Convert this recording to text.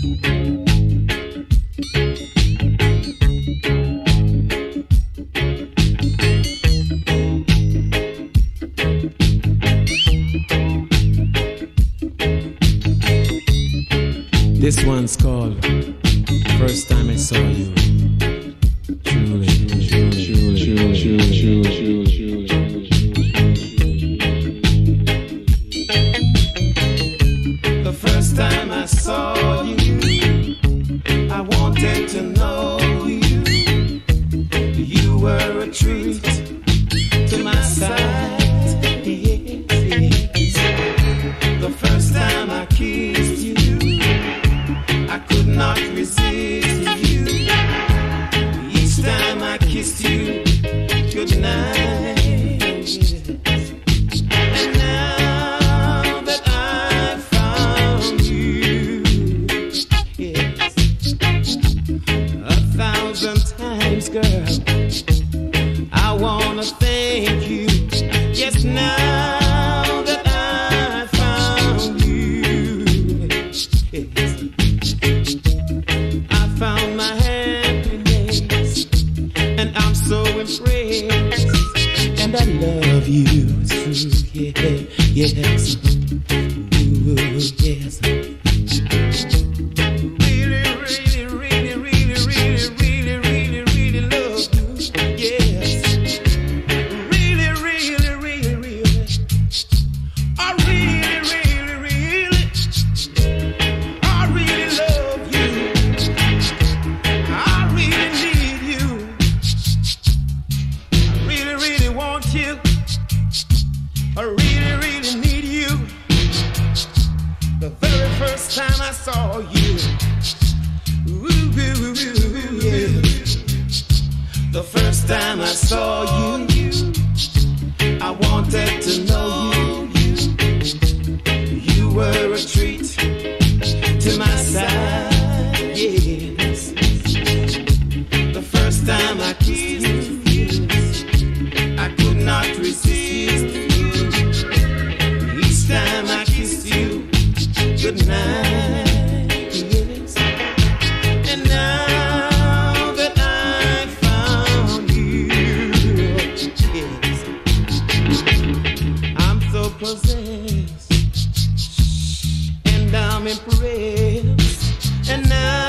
This one's called First Time I Saw You. Wanted to know you. You were a treat to my. Yes, yes. The first time I kissed you, I could not resist girl, I wanna thank you. Yes, now that I found you, I found my happiness, and I'm so impressed, and I love you too. Yeah, yes, yes. You. I really, really need you. The very first time I saw you. Ooh, ooh, ooh, yeah. The first time I saw you, possessed and now that I found you, I'm so possessed and I'm impressed. And now